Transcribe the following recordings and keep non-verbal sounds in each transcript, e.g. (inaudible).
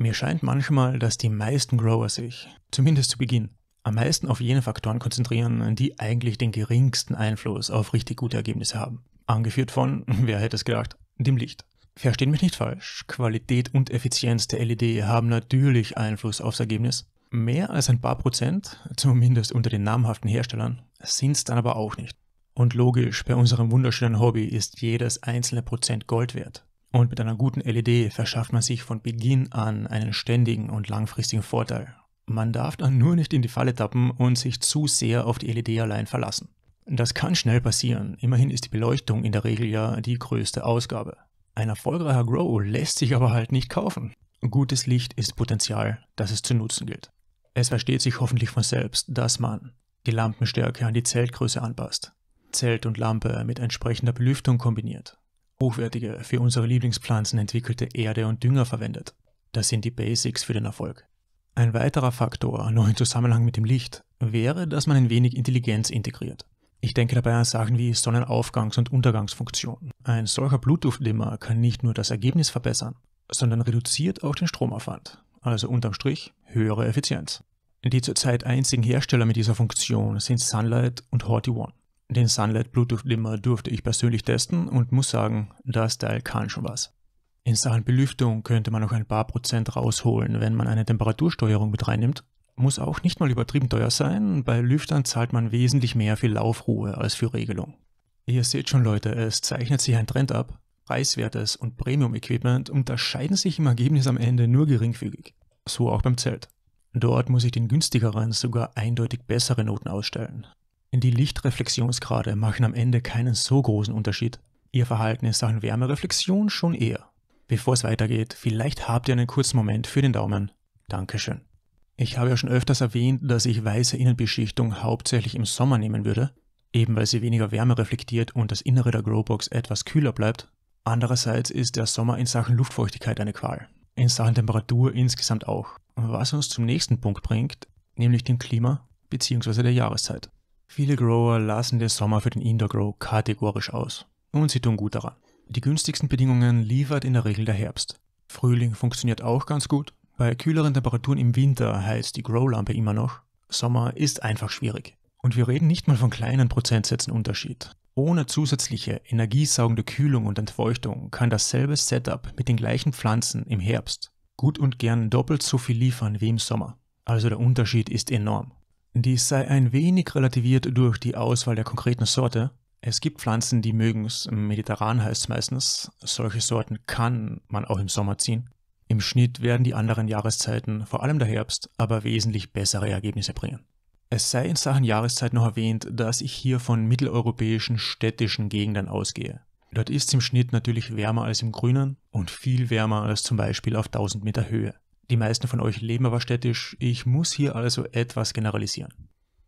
Mir scheint manchmal, dass die meisten Grower sich, zumindest zu Beginn, am meisten auf jene Faktoren konzentrieren, die eigentlich den geringsten Einfluss auf richtig gute Ergebnisse haben. Angeführt von, (laughs) wer hätte es gedacht, dem Licht. Versteht mich nicht falsch, Qualität und Effizienz der LED haben natürlich Einfluss aufs Ergebnis. Mehr als ein paar Prozent, zumindest unter den namhaften Herstellern, sind es dann aber auch nicht. Und logisch, bei unserem wunderschönen Hobby ist jedes einzelne Prozent Gold wert. Und mit einer guten LED verschafft man sich von Beginn an einen ständigen und langfristigen Vorteil. Man darf dann nur nicht in die Falle tappen und sich zu sehr auf die LED allein verlassen. Das kann schnell passieren, immerhin ist die Beleuchtung in der Regel ja die größte Ausgabe. Ein erfolgreicher Grow lässt sich aber halt nicht kaufen. Gutes Licht ist Potenzial, das es zu nutzen gilt. Es versteht sich hoffentlich von selbst, dass man die Lampenstärke an die Zeltgröße anpasst, Zelt und Lampe mit entsprechender Belüftung kombiniert, hochwertige, für unsere Lieblingspflanzen entwickelte Erde und Dünger verwendet. Das sind die Basics für den Erfolg. Ein weiterer Faktor, noch im Zusammenhang mit dem Licht, wäre, dass man ein wenig Intelligenz integriert. Ich denke dabei an Sachen wie Sonnenaufgangs- und Untergangsfunktionen. Ein solcher Bluetooth-Dimmer kann nicht nur das Ergebnis verbessern, sondern reduziert auch den Stromaufwand. Also unterm Strich höhere Effizienz. Die zurzeit einzigen Hersteller mit dieser Funktion sind Sunlight und Horty One. Den Sunlight Bluetooth Dimmer durfte ich persönlich testen und muss sagen, das Teil kann schon was. In Sachen Belüftung könnte man noch ein paar Prozent rausholen, wenn man eine Temperatursteuerung mit reinnimmt. Muss auch nicht mal übertrieben teuer sein, bei Lüftern zahlt man wesentlich mehr für Laufruhe als für Regelung. Ihr seht schon Leute, es zeichnet sich ein Trend ab. Preiswertes und Premium-Equipment unterscheiden sich im Ergebnis am Ende nur geringfügig. So auch beim Zelt. Dort muss ich den günstigeren sogar eindeutig bessere Noten ausstellen. Die Lichtreflexionsgrade machen am Ende keinen so großen Unterschied. Ihr Verhalten in Sachen Wärmereflexion schon eher. Bevor es weitergeht, vielleicht habt ihr einen kurzen Moment für den Daumen. Dankeschön. Ich habe ja schon öfters erwähnt, dass ich weiße Innenbeschichtung hauptsächlich im Sommer nehmen würde, eben weil sie weniger Wärme reflektiert und das Innere der Growbox etwas kühler bleibt. Andererseits ist der Sommer in Sachen Luftfeuchtigkeit eine Qual. In Sachen Temperatur insgesamt auch. Was uns zum nächsten Punkt bringt, nämlich dem Klima bzw. der Jahreszeit. Viele Grower lassen den Sommer für den Indoor Grow kategorisch aus. Und sie tun gut daran. Die günstigsten Bedingungen liefert in der Regel der Herbst. Frühling funktioniert auch ganz gut. Bei kühleren Temperaturen im Winter heizt die Grow-Lampe immer noch. Sommer ist einfach schwierig. Und wir reden nicht mal von kleinen Prozentsätzen Unterschied. Ohne zusätzliche energiesaugende Kühlung und Entfeuchtung kann dasselbe Setup mit den gleichen Pflanzen im Herbst gut und gern doppelt so viel liefern wie im Sommer. Also der Unterschied ist enorm. Dies sei ein wenig relativiert durch die Auswahl der konkreten Sorte. Es gibt Pflanzen, die mögen es, mediterran heißt es meistens, solche Sorten kann man auch im Sommer ziehen. Im Schnitt werden die anderen Jahreszeiten, vor allem der Herbst, aber wesentlich bessere Ergebnisse bringen. Es sei in Sachen Jahreszeit noch erwähnt, dass ich hier von mitteleuropäischen städtischen Gegenden ausgehe. Dort ist es im Schnitt natürlich wärmer als im Grünen und viel wärmer als zum Beispiel auf 1000 Meter Höhe. Die meisten von euch leben aber städtisch, ich muss hier also etwas generalisieren.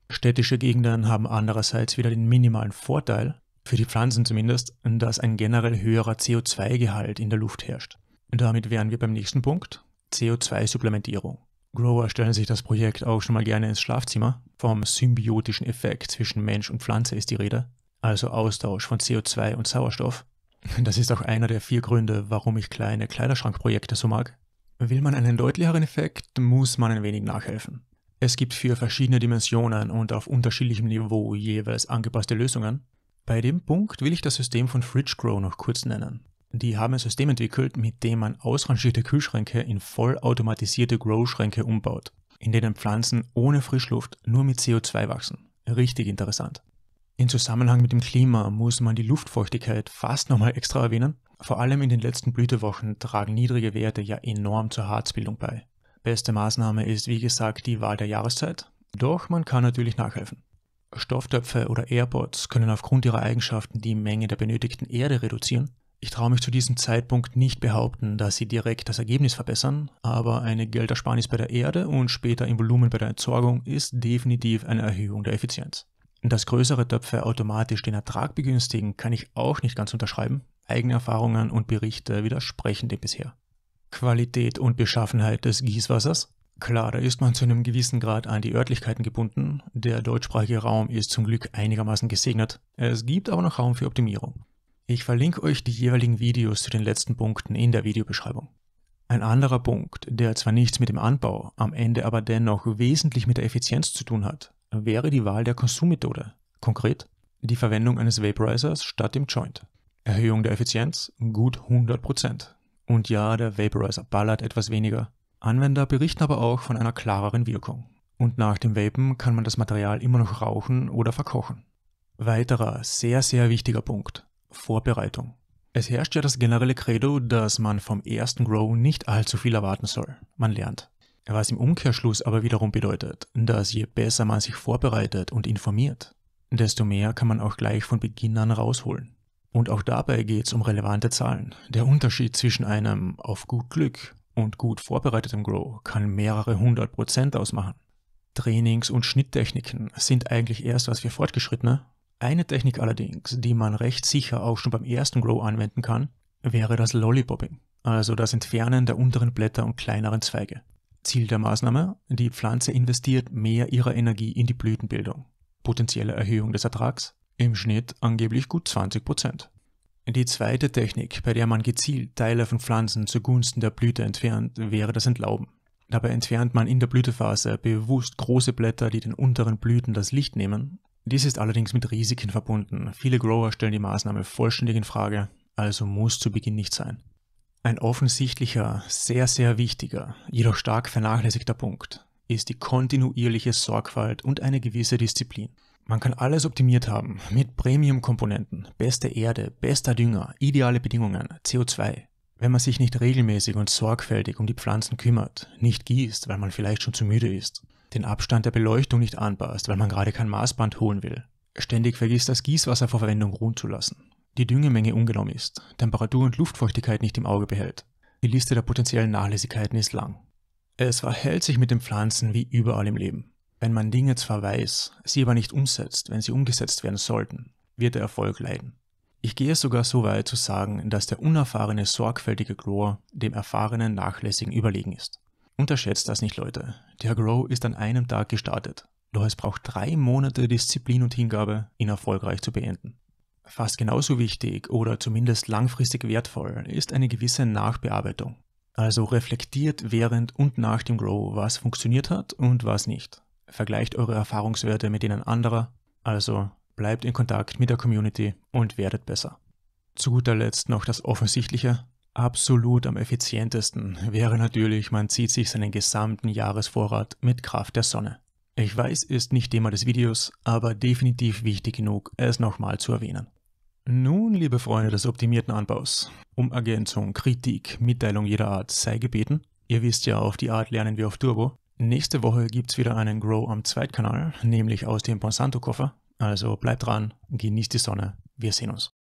Städtische Gegenden haben andererseits wieder den minimalen Vorteil, für die Pflanzen zumindest, dass ein generell höherer CO2-Gehalt in der Luft herrscht. Damit wären wir beim nächsten Punkt, CO2-Supplementierung. Grower stellen sich das Projekt auch schon mal gerne ins Schlafzimmer. Vom symbiotischen Effekt zwischen Mensch und Pflanze ist die Rede, also Austausch von CO2 und Sauerstoff. Das ist auch einer der vier Gründe, warum ich kleine Kleiderschrankprojekte so mag. Will man einen deutlicheren Effekt, muss man ein wenig nachhelfen. Es gibt für verschiedene Dimensionen und auf unterschiedlichem Niveau jeweils angepasste Lösungen. Bei dem Punkt will ich das System von Fridge Grow noch kurz nennen. Die haben ein System entwickelt, mit dem man ausrangierte Kühlschränke in vollautomatisierte Grow-Schränke umbaut, in denen Pflanzen ohne Frischluft nur mit CO2 wachsen. Richtig interessant. In Zusammenhang mit dem Klima muss man die Luftfeuchtigkeit fast nochmal extra erwähnen. Vor allem in den letzten Blütewochen tragen niedrige Werte ja enorm zur Harzbildung bei. Beste Maßnahme ist wie gesagt die Wahl der Jahreszeit, doch man kann natürlich nachhelfen. Stofftöpfe oder Airpods können aufgrund ihrer Eigenschaften die Menge der benötigten Erde reduzieren. Ich traue mich zu diesem Zeitpunkt nicht behaupten, dass sie direkt das Ergebnis verbessern, aber eine Geldersparnis bei der Erde und später im Volumen bei der Entsorgung ist definitiv eine Erhöhung der Effizienz. Dass größere Töpfe automatisch den Ertrag begünstigen, kann ich auch nicht ganz unterschreiben. Eigene Erfahrungen und Berichte widersprechen dem bisher. Qualität und Beschaffenheit des Gießwassers. Klar, da ist man zu einem gewissen Grad an die Örtlichkeiten gebunden. Der deutschsprachige Raum ist zum Glück einigermaßen gesegnet. Es gibt aber noch Raum für Optimierung. Ich verlinke euch die jeweiligen Videos zu den letzten Punkten in der Videobeschreibung. Ein anderer Punkt, der zwar nichts mit dem Anbau, am Ende aber dennoch wesentlich mit der Effizienz zu tun hat, wäre die Wahl der Konsummethode. Konkret die Verwendung eines Vaporizers statt dem Joint. Erhöhung der Effizienz gut 100%. Und ja, der Vaporizer ballert etwas weniger. Anwender berichten aber auch von einer klareren Wirkung. Und nach dem Vapen kann man das Material immer noch rauchen oder verkochen. Weiterer sehr, sehr wichtiger Punkt. Vorbereitung. Es herrscht ja das generelle Credo, dass man vom ersten Grow nicht allzu viel erwarten soll. Man lernt. Was im Umkehrschluss aber wiederum bedeutet, dass je besser man sich vorbereitet und informiert, desto mehr kann man auch gleich von Beginn an rausholen. Und auch dabei geht es um relevante Zahlen. Der Unterschied zwischen einem auf gut Glück und gut vorbereitetem Grow kann mehrere hundert Prozent ausmachen. Trainings- und Schnitttechniken sind eigentlich erst was für Fortgeschrittene. Eine Technik allerdings, die man recht sicher auch schon beim ersten Grow anwenden kann, wäre das Lollipopping, also das Entfernen der unteren Blätter und kleineren Zweige. Ziel der Maßnahme, die Pflanze investiert mehr ihrer Energie in die Blütenbildung. Potenzielle Erhöhung des Ertrags, im Schnitt angeblich gut 20 Prozent. Die zweite Technik, bei der man gezielt Teile von Pflanzen zugunsten der Blüte entfernt, wäre das Entlauben. Dabei entfernt man in der Blütephase bewusst große Blätter, die den unteren Blüten das Licht nehmen. Dies ist allerdings mit Risiken verbunden. Viele Grower stellen die Maßnahme vollständig in Frage, also muss zu Beginn nicht sein. Ein offensichtlicher, sehr, sehr wichtiger, jedoch stark vernachlässigter Punkt ist die kontinuierliche Sorgfalt und eine gewisse Disziplin. Man kann alles optimiert haben mit Premium-Komponenten, beste Erde, bester Dünger, ideale Bedingungen, CO2. Wenn man sich nicht regelmäßig und sorgfältig um die Pflanzen kümmert, nicht gießt, weil man vielleicht schon zu müde ist, den Abstand der Beleuchtung nicht anpasst, weil man gerade kein Maßband holen will, ständig vergisst, das Gießwasser vor Verwendung ruhen zu lassen, die Düngemenge ungenommen ist, Temperatur und Luftfeuchtigkeit nicht im Auge behält. Die Liste der potenziellen Nachlässigkeiten ist lang. Es verhält sich mit den Pflanzen wie überall im Leben. Wenn man Dinge zwar weiß, sie aber nicht umsetzt, wenn sie umgesetzt werden sollten, wird der Erfolg leiden. Ich gehe sogar so weit zu sagen, dass der unerfahrene, sorgfältige Grower dem erfahrenen, nachlässigen überlegen ist. Unterschätzt das nicht, Leute. Der Grow ist an einem Tag gestartet, doch es braucht drei Monate Disziplin und Hingabe, ihn erfolgreich zu beenden. Fast genauso wichtig oder zumindest langfristig wertvoll ist eine gewisse Nachbearbeitung. Also reflektiert während und nach dem Grow, was funktioniert hat und was nicht. Vergleicht eure Erfahrungswerte mit denen anderer, also bleibt in Kontakt mit der Community und werdet besser. Zu guter Letzt noch das Offensichtliche. Absolut am effizientesten wäre natürlich, man zieht sich seinen gesamten Jahresvorrat mit Kraft der Sonne. Ich weiß, ist nicht Thema des Videos, aber definitiv wichtig genug, es nochmal zu erwähnen. Nun, liebe Freunde des optimierten Anbaus, um Ergänzung, Kritik, Mitteilung jeder Art sei gebeten. Ihr wisst ja, auf die Art lernen wir auf Turbo. Nächste Woche gibt's wieder einen Grow am Zweitkanal, nämlich aus dem Monsanto-Koffer. Also bleibt dran, genießt die Sonne, wir sehen uns.